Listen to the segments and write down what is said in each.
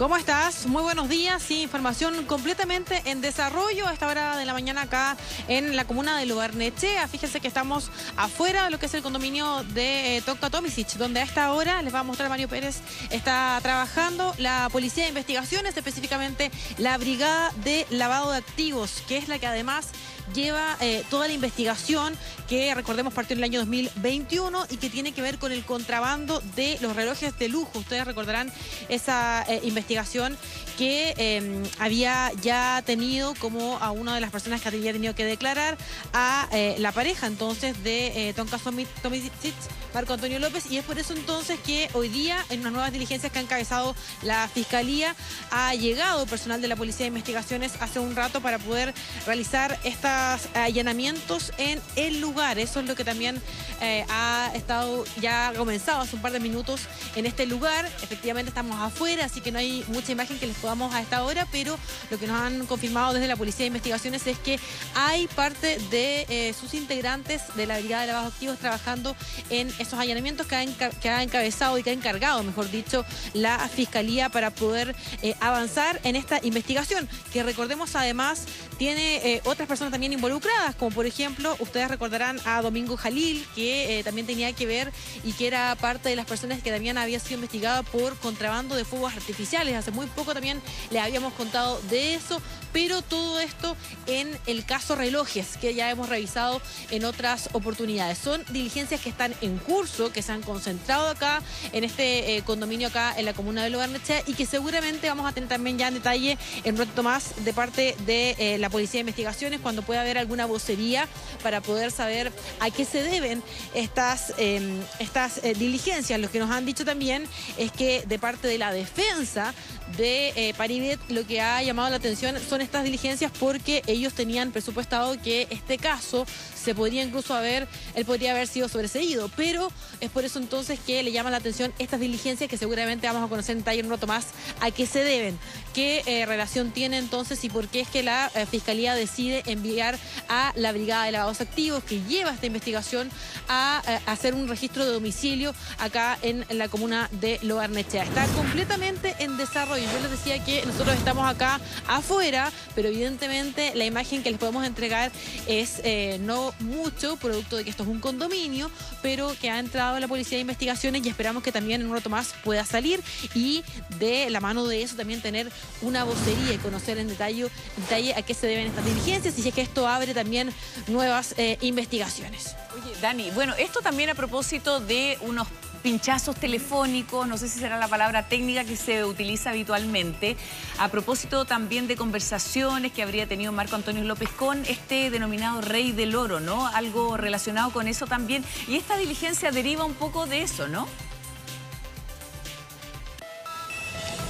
¿Cómo estás? Muy buenos días. Sí, información completamente en desarrollo a esta hora de la mañana acá en la comuna de Lugarnechea. Fíjense que estamos afuera de lo que es el condominio de eh, Tomisic, donde a esta hora les va a mostrar Mario Pérez está trabajando la Policía de Investigaciones, específicamente la Brigada de Lavado de Activos, que es la que además lleva eh, toda la investigación que recordemos partió en el año 2021 y que tiene que ver con el contrabando de los relojes de lujo. Ustedes recordarán esa eh, investigación que em, había ya tenido como a una de las personas que había tenido que declarar a eh, la pareja entonces de Tonka Tomisic, Marco Antonio López, y es por eso entonces que hoy día en unas nuevas diligencias que ha encabezado la Fiscalía ha llegado personal de la Policía de Investigaciones hace un rato para poder realizar esta allanamientos en el lugar. Eso es lo que también eh, ha estado, ya comenzado hace un par de minutos en este lugar. Efectivamente estamos afuera, así que no hay mucha imagen que les podamos a esta hora, pero lo que nos han confirmado desde la Policía de Investigaciones es que hay parte de eh, sus integrantes de la Brigada de Lavado Activos trabajando en esos allanamientos que ha, encabezado y que ha encargado, mejor dicho, la Fiscalía para poder eh, avanzar en esta investigación, que recordemos además tiene otras personas también involucradas, como por ejemplo, ustedes recordarán a Domingo Jalil, que eh, también tenía que ver y que era parte de las personas que también había sido investigada por contrabando de fuegos artificiales. Hace muy poco también le habíamos contado de eso, pero todo esto en el caso relojes, que ya hemos revisado en otras oportunidades. Son diligencias que están en curso, que se han concentrado acá en este eh, condominio acá en la comuna de Logarnechea y que seguramente vamos a tener también ya en detalle en un rato más de parte de eh, la Policía de Investigaciones cuando pueda haber alguna vocería para poder saber a qué se deben estas, em, estas eh, diligencias. Lo que nos han dicho también es que de parte de la defensa de Paribet lo que ha llamado la atención son estas diligencias porque ellos tenían presupuestado que este caso se podría incluso haber, él podría haber sido sobreseído, pero es por eso entonces que le llama la atención estas diligencias que seguramente vamos a conocer en detalle un rato más a qué se deben, qué eh, relación tiene entonces y por qué es que la eh, Fiscalía decide enviar a la Brigada de Lavados Activos que lleva esta investigación a, eh, hacer un registro de domicilio acá en, la comuna de Logarnechea. Está completamente en desarrollo. Yo les decía que nosotros estamos acá afuera, pero evidentemente la imagen que les podemos entregar es no mucho, producto de que esto es un condominio, pero que ha entrado la Policía de Investigaciones y esperamos que también en un rato más pueda salir y de la mano de eso también tener una vocería y conocer en detalle, detalle a qué se deben estas diligencias y si es que esto abre también nuevas eh, investigaciones. Oye, Dani, bueno, esto también a propósito de unos pinchazos telefónicos, no sé si será la palabra técnica que se utiliza habitualmente, a propósito también de conversaciones que habría tenido Marco Antonio López con este denominado rey del oro, ¿no? Algo relacionado con eso también. Y esta diligencia deriva un poco de eso, ¿no?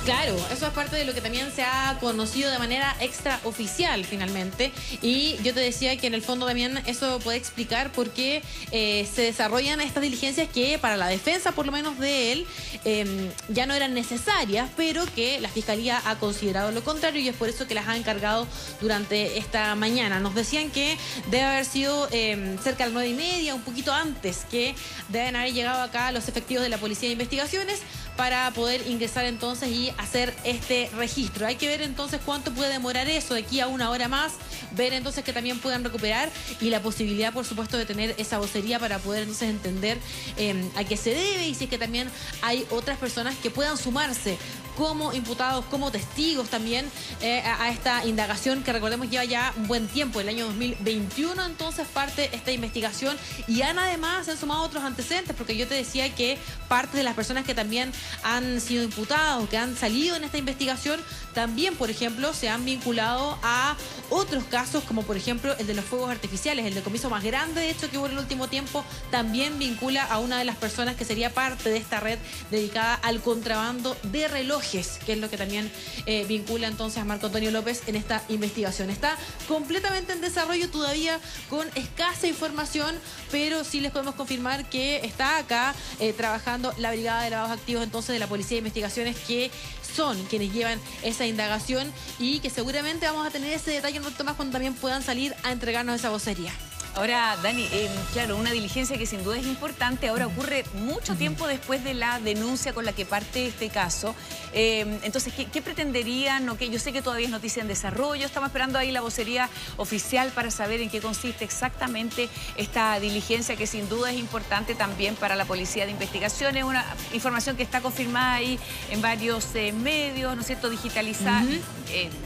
Claro, eso es parte de lo que también se ha conocido de manera extraoficial finalmente. Y yo te decía que en el fondo también eso puede explicar por qué eh, se desarrollan estas diligencias que para la defensa, por lo menos de él, em, ya no eran necesarias, pero que la Fiscalía ha considerado lo contrario y es por eso que las ha encargado durante esta mañana. Nos decían que debe haber sido em, cerca de las nueve y media, un poquito antes, que deben haber llegado acá los efectivos de la Policía de Investigaciones para poder ingresar entonces y hacer este registro. Hay que ver entonces cuánto puede demorar eso de aquí a una hora más, ver entonces que también puedan recuperar y la posibilidad, por supuesto, de tener esa vocería para poder entonces entender em, a qué se debe y si es que también hay otras personas que puedan sumarse como imputados, como testigos también eh, a, esta indagación que recordemos lleva ya un buen tiempo, el año 2021 entonces parte esta investigación y han además han sumado otros antecedentes porque yo te decía que parte de las personas que también han sido imputados, que han salido en esta investigación, también por ejemplo se han vinculado a otros casos como por ejemplo el de los fuegos artificiales, el decomiso más grande de hecho que hubo en el último tiempo, también vincula a una de las personas que sería parte de esta red dedicada al contrabando de relojes que es lo que también eh, vincula entonces a Marco Antonio López en esta investigación. Está completamente en desarrollo todavía con escasa información, pero sí les podemos confirmar que está acá eh, trabajando la Brigada de Lavados Activos entonces de la Policía de Investigaciones que son quienes llevan esa indagación y que seguramente vamos a tener ese detalle un más cuando también puedan salir a entregarnos esa vocería. Ahora, Dani, eh, claro, una diligencia que sin duda es importante, ahora ocurre mucho tiempo después de la denuncia con la que parte este caso. Eh, entonces, ¿qué, pretenderían? O Yo sé que todavía es noticia en desarrollo, estamos esperando ahí la vocería oficial para saber en qué consiste exactamente esta diligencia que sin duda es importante también para la Policía de Investigaciones, una información que está confirmada ahí en varios eh, medios, ¿no es cierto?, digitalizados,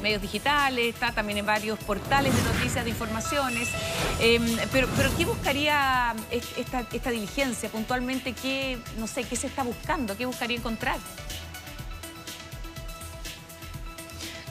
medios digitales, está también en varios portales de noticias, de informaciones. Pero, pero ¿qué buscaría esta, diligencia puntualmente? ¿Qué, no sé, qué se está buscando? ¿Qué buscaría encontrar?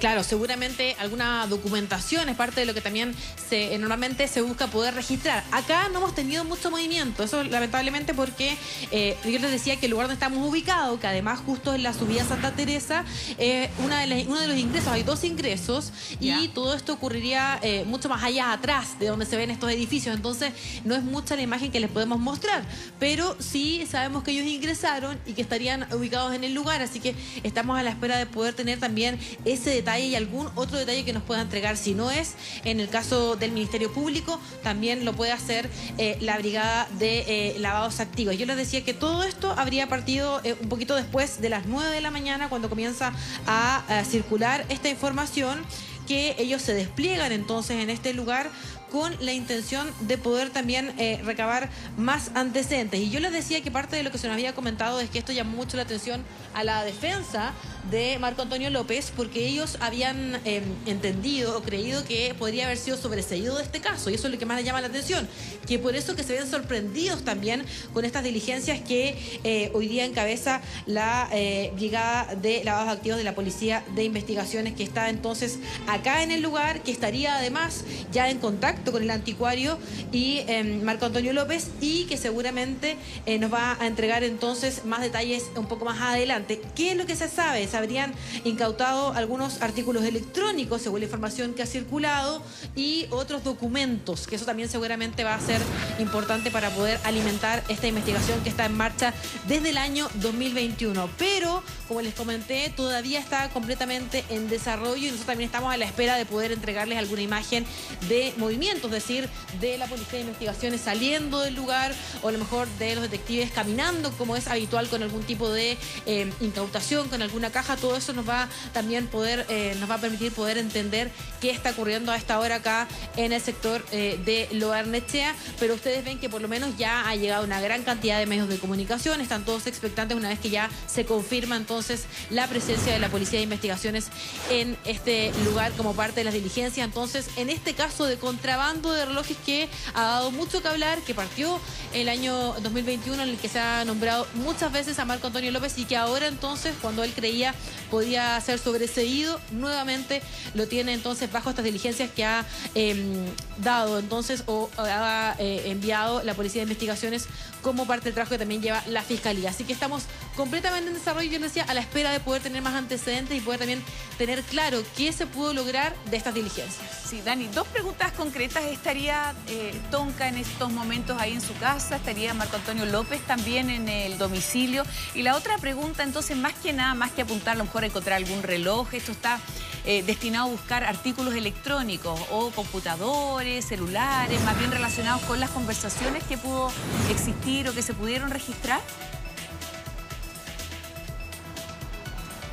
Claro, seguramente alguna documentación es parte de lo que también se, eh, normalmente se busca poder registrar. Acá no hemos tenido mucho movimiento, eso lamentablemente porque eh, yo les decía que el lugar donde estamos ubicados, que además justo en la subida Santa Teresa, eh, una de uno de los ingresos, hay dos ingresos y todo esto ocurriría eh, mucho más allá atrás de donde se ven estos edificios, entonces no es mucha la imagen que les podemos mostrar, pero sí sabemos que ellos ingresaron y que estarían ubicados en el lugar, así que estamos a la espera de poder tener también ese detalle y algún otro detalle que nos pueda entregar. Si no es en el caso del Ministerio Público, también lo puede hacer eh, la Brigada de eh, Lavados Activos. Yo les decía que todo esto habría partido eh, un poquito después de las 9 de la mañana, cuando comienza a circular esta información que ellos se despliegan entonces en este lugar con la intención de poder también eh, recabar más antecedentes. Y yo les decía que parte de lo que se nos había comentado es que esto llamó mucho la atención a la defensa de Marco Antonio López porque ellos habían em, entendido o creído que podría haber sido sobreseído de este caso y eso es lo que más les llama la atención, que por eso que se ven sorprendidos también con estas diligencias que eh, hoy día encabeza la eh, Brigada de Lavados Activos de la Policía de Investigaciones que está entonces acá en el lugar, que estaría además ya en contacto con el anticuario y em, Marco Antonio López y que seguramente eh, nos va a entregar entonces más detalles un poco más adelante. ¿Qué es lo que se sabe? Se habrían incautado algunos artículos electrónicos según la información que ha circulado y otros documentos, que eso también seguramente va a ser importante para poder alimentar esta investigación que está en marcha desde el año 2021. Pero, como les comenté, todavía está completamente en desarrollo y nosotros también estamos a la espera de poder entregarles alguna imagen de movimiento es decir, de la Policía de Investigaciones saliendo del lugar o a lo mejor de los detectives caminando, como es habitual con algún tipo de eh, incautación, con alguna caja, todo eso nos va también poder, eh, nos va a permitir poder entender qué está ocurriendo a esta hora acá en el sector eh, de Loarnechea, pero ustedes ven que por lo menos ya ha llegado una gran cantidad de medios de comunicación, están todos expectantes una vez que ya se confirma entonces la presencia de la Policía de Investigaciones en este lugar como parte de las diligencias. Entonces, en este caso de contrabando, de relojes que ha dado mucho que hablar, que partió el año 2021 en el que se ha nombrado muchas veces a Marco Antonio López y que ahora entonces, cuando él creía podía ser sobreseído, nuevamente lo tiene entonces bajo estas diligencias que ha em, dado entonces o ha eh, enviado la Policía de Investigaciones como parte del trabajo que también lleva la Fiscalía. Así que estamos completamente en desarrollo, yo decía, a la espera de poder tener más antecedentes y poder también tener claro qué se pudo lograr de estas diligencias. Sí, Dani, dos preguntas concretas ¿Estaría eh, Tonka en estos momentos ahí en su casa? ¿Estaría Marco Antonio López también en el domicilio? Y la otra pregunta, entonces, más que nada, más que apuntar a lo mejor a encontrar algún reloj, esto está eh, destinado a buscar artículos electrónicos o computadores, celulares, más bien relacionados con las conversaciones que pudo existir o que se pudieron registrar.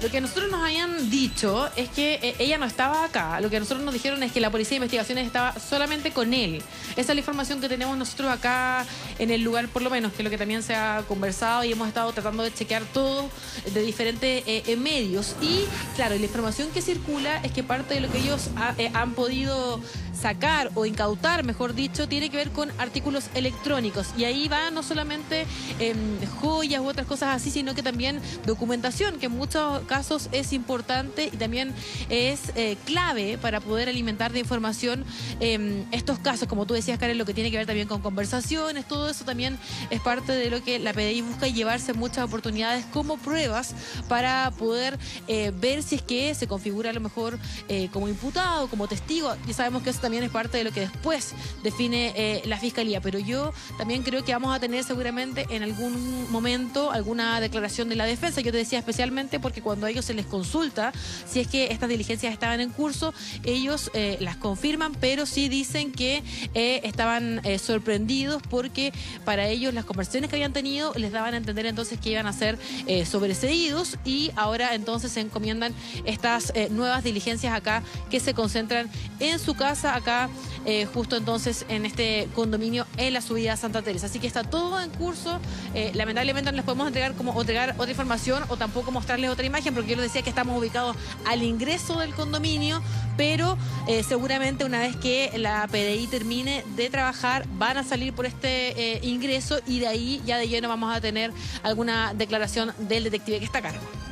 Lo que nosotros nos habían dicho es que eh, ella no estaba acá. Lo que nosotros nos dijeron es que la policía de investigaciones estaba solamente con él. Esa es la información que tenemos nosotros acá en el lugar, por lo menos, que es lo que también se ha conversado y hemos estado tratando de chequear todo de diferentes eh, medios. Y claro, la información que circula es que parte de lo que ellos eh, han podido sacar o incautar, mejor dicho, tiene que ver con artículos electrónicos. Y ahí va no solamente em, joyas u otras cosas así, sino que también documentación, que en muchos casos es importante y también es eh, clave para poder alimentar de información em, estos casos. Como tú decías, Karen, lo que tiene que ver también con conversaciones, todo eso también es parte de lo que la PDI busca y llevarse muchas oportunidades como pruebas para poder eh, ver si es que se configura a lo mejor eh, como imputado, como testigo. Y sabemos que eso también también es parte de lo que después define eh, la Fiscalía. Pero yo también creo que vamos a tener seguramente en algún momento alguna declaración de la defensa. Yo te decía especialmente porque cuando a ellos se les consulta si es que estas diligencias estaban en curso, ellos eh, las confirman, pero sí dicen que eh, estaban sorprendidos porque para ellos las conversaciones que habían tenido les daban a entender entonces que iban a ser sobreseídos y ahora entonces se encomiendan estas nuevas diligencias acá que se concentran en su casa acá eh, justo entonces en este condominio en la subida a Santa Teresa. Así que está todo en curso. Eh, lamentablemente no les podemos entregar como entregar otra información o tampoco mostrarles otra imagen, porque yo les decía que estamos ubicados al ingreso del condominio, pero eh, seguramente una vez que la PDI termine de trabajar, van a salir por este ingreso y de ahí ya de lleno vamos a tener alguna declaración del detective que está a cargo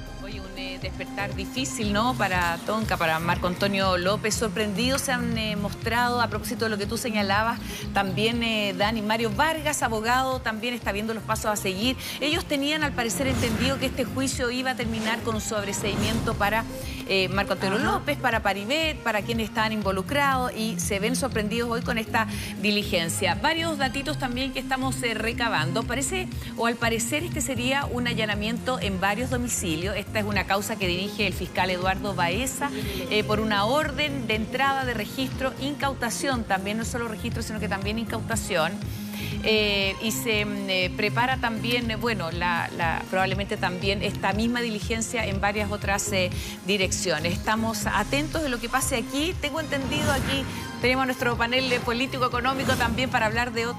despertar difícil, ¿no? Para Tonka, para Marco Antonio López. Sorprendidos se han eh, mostrado, a propósito de lo que tú señalabas, también eh, Dani Mario Vargas, abogado, también está viendo los pasos a seguir. Ellos tenían, al parecer, entendido que este juicio iba a terminar con un sobreseimiento para eh, Marco Antonio López, para Paribet, para quienes estaban involucrados y se ven sorprendidos hoy con esta diligencia. Varios datitos también que estamos recabando. Parece, o al parecer, este sería un allanamiento en varios domicilios. Esta es una causa que dirige el fiscal Eduardo Baeza eh, por una orden de entrada de registro, incautación, también no solo registro, sino que también incautación. Eh, y se mm, eh, prepara también, bueno, probablemente también esta misma diligencia en varias otras direcciones. Estamos atentos de lo que pase aquí. Tengo entendido aquí, tenemos nuestro panel político-económico también para hablar de otros.